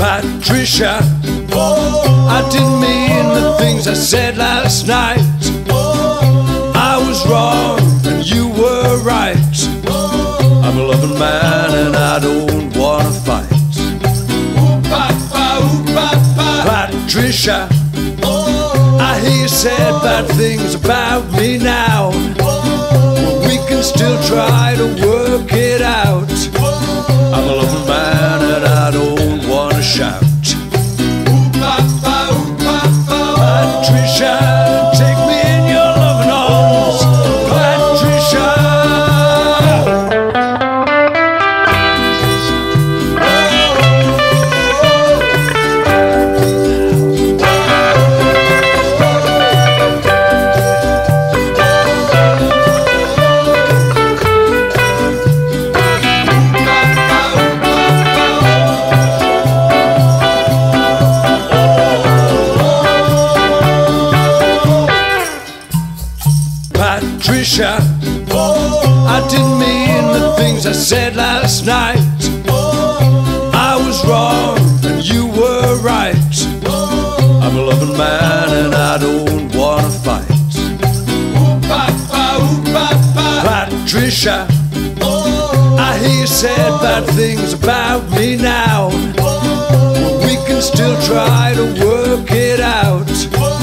Patricia. Oh, I didn't mean the things I said last night. Oh, I was wrong and you were right. I'm a loving man and I don't wanna fight. Patricia, I hear you said bad things about me now. But we can still try to work don't wanna shout. Patricia, Patricia, I didn't mean the things I said last night. I was wrong and you were right. I'm a loving man and I don't wanna fight. Patricia, I hear you said bad things about me now. But we can still try to work it out.